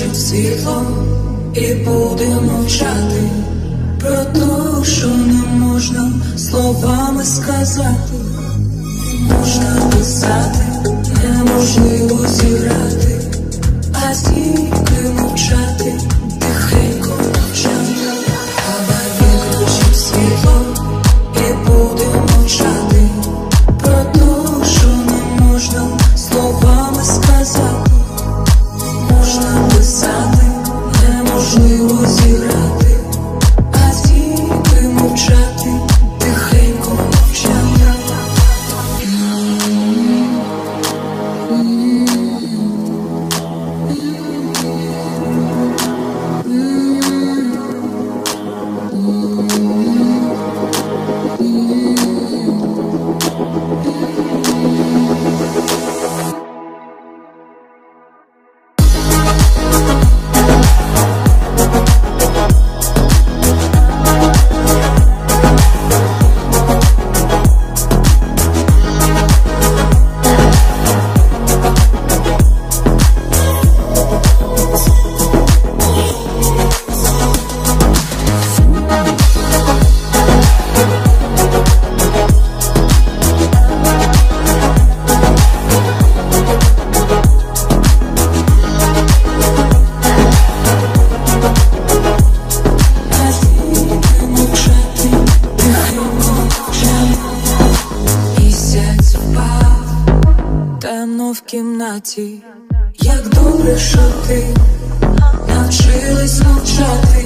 виключить світло і буде мовчати. Про те, що не можна словами сказати, можна писати, неможливо зіграти, а тільки мовчати, кімнаті, як добре, що ти навчилась мовчати,